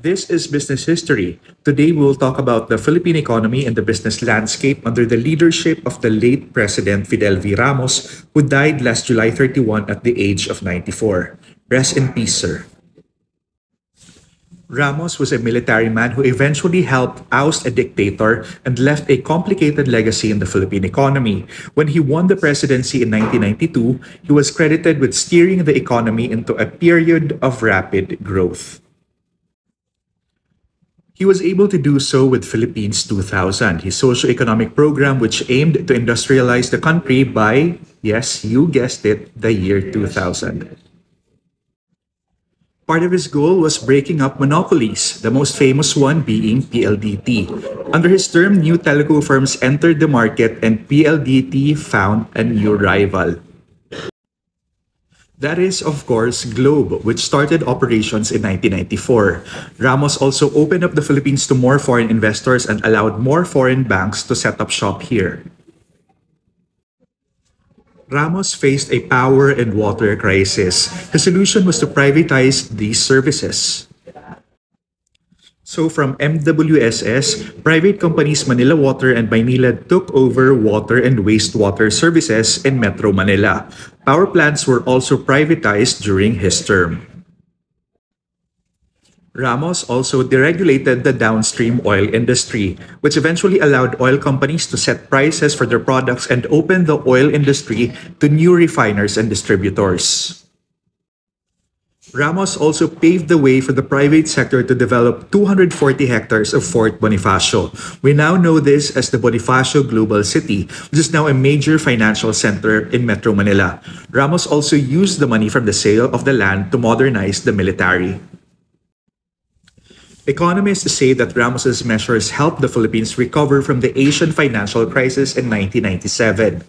This is Business History. Today we will talk about the Philippine economy and the business landscape under the leadership of the late President Fidel V. Ramos, who died last July 31 at the age of 94. Rest in peace, sir. Ramos was a military man who eventually helped oust a dictator and left a complicated legacy in the Philippine economy. When he won the presidency in 1992, he was credited with steering the economy into a period of rapid growth. He was able to do so with Philippines 2000, his socio-economic program which aimed to industrialize the country by, yes, you guessed it, the year 2000. Part of his goal was breaking up monopolies, the most famous one being PLDT. Under his term, new telecom firms entered the market and PLDT found a new rival. That is, of course, Globe, which started operations in 1994. Ramos also opened up the Philippines to more foreign investors and allowed more foreign banks to set up shop here. Ramos faced a power and water crisis. The solution was to privatize these services. So from MWSS, private companies Manila Water and Maynilad took over water and wastewater services in Metro Manila. Power plants were also privatized during his term. Ramos also deregulated the downstream oil industry, which eventually allowed oil companies to set prices for their products and open the oil industry to new refiners and distributors. Ramos also paved the way for the private sector to develop 240 hectares of Fort Bonifacio. We now know this as the Bonifacio Global City, which is now a major financial center in Metro Manila. Ramos also used the money from the sale of the land to modernize the military. Economists say that Ramos's measures helped the Philippines recover from the Asian financial crisis in 1997.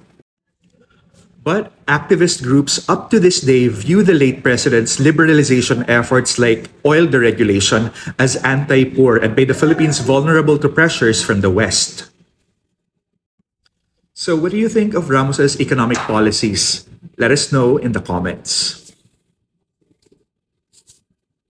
But activist groups up to this day view the late president's liberalization efforts like oil deregulation as anti-poor and made the Philippines vulnerable to pressures from the West. So what do you think of Ramos's economic policies? Let us know in the comments.